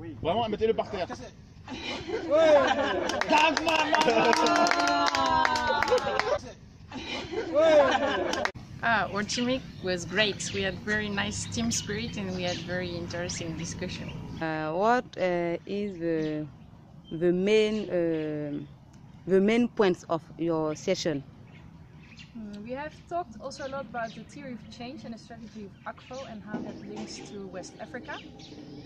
Oui. Vraiment, mettez-le par terre. Ah, our team was great. We had very nice team spirit and we had very interesting discussion. Uh, what uh, is the the main uh, the main points of your session? Mm, We have talked also a lot about the theory of change and the strategy of Akvo and how that links to West Africa.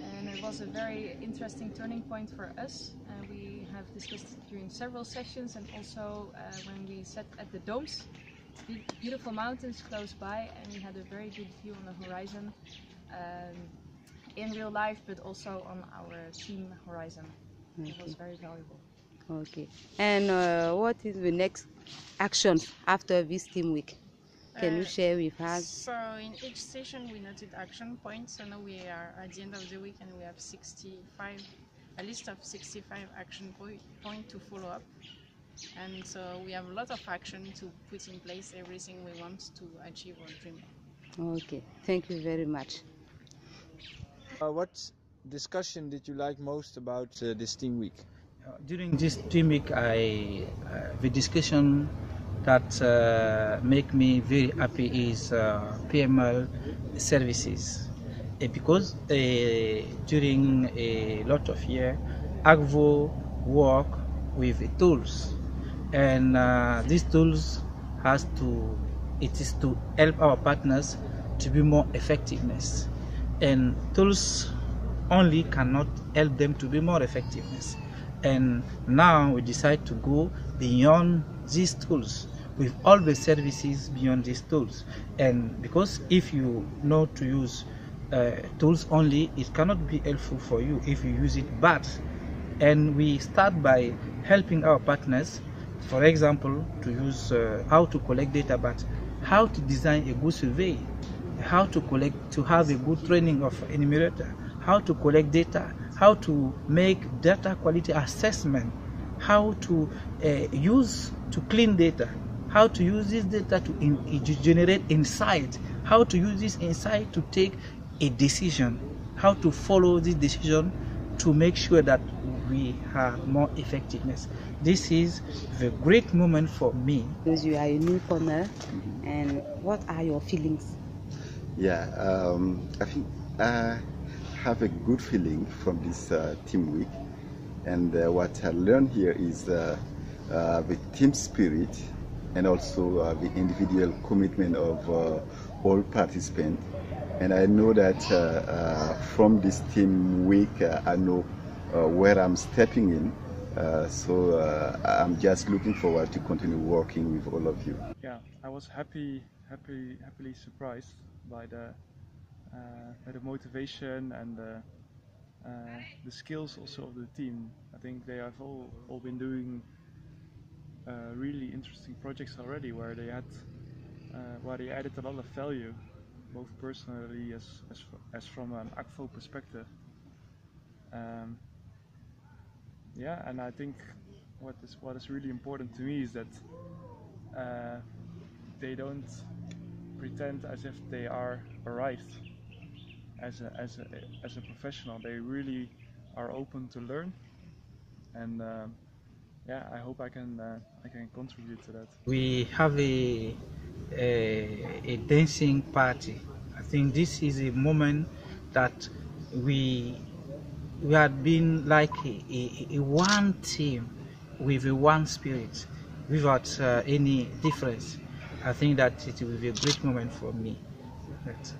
And it was a very interesting turning point for us. Uh, we have discussed it during several sessions and also uh, when we sat at the domes, be- beautiful mountains close by, and we had a very good view on the horizon um, in real life, but also on our team horizon. It was very valuable. Okay. And uh, what is the next action after this team week? Can you Uh, share with us? So in each session we noted action points. So now we are at the end of the week and we have 65, a list of 65 action point, point to follow up. And so we have a lot of action to put in place everything we want to achieve or dream. Okay. Thank you very much. Uh, what discussion did you like most about uh, this team week? During this team week, I uh, the discussion that uh, make me very happy is uh, PML services, Uh, because uh, during a lot of year, Akvo work with tools, and uh, these tools has to it is to help our partners to be more effectiveness, and tools only cannot help them to be more effectiveness and now we decide to go beyond these tools. With all the services beyond these tools. And because if you know to use uh, tools only it cannot be helpful for you if you use it bad. And we start by helping our partners for example to use uh, how to collect data but how to design a good survey how to collect to have a good training of enumerator how to collect data how to make data quality assessment how to uh, use to clean data how to use this data to, in, to generate insight how to use this insight to take a decision how to follow this decision to make sure that we have more effectiveness this is the great moment for me Because you are a newcomer, and what are your feelings? Yeah, um, I think I have a good feeling from this uh, team week, and uh, what I learned here is uh, uh, the team spirit and also uh, the individual commitment of uh, all participants. And I know that from this team week, I know where I'm stepping in. Uh, so uh, I'm just looking forward to continue working with all of you. yeah, I was happy, happy, happily surprised by the the motivation and the uh, the skills also of the team. I think they have all all been doing uh, really interesting projects already, where they had uh, where they added a lot of value, both personally as as as from an Akvo perspective. Um, yeah, and I think what is what is really important to me is that uh, they don't pretend as if they are arrived as a, as a, as a professional. They really are open to learn, and um yeah, I hope I can uh, I can contribute to that. we have a, a a dancing party. I think this is a moment that we we had been like a, a, a one team with a one spirit without uh, any difference. I think that it will be a great moment for me. That's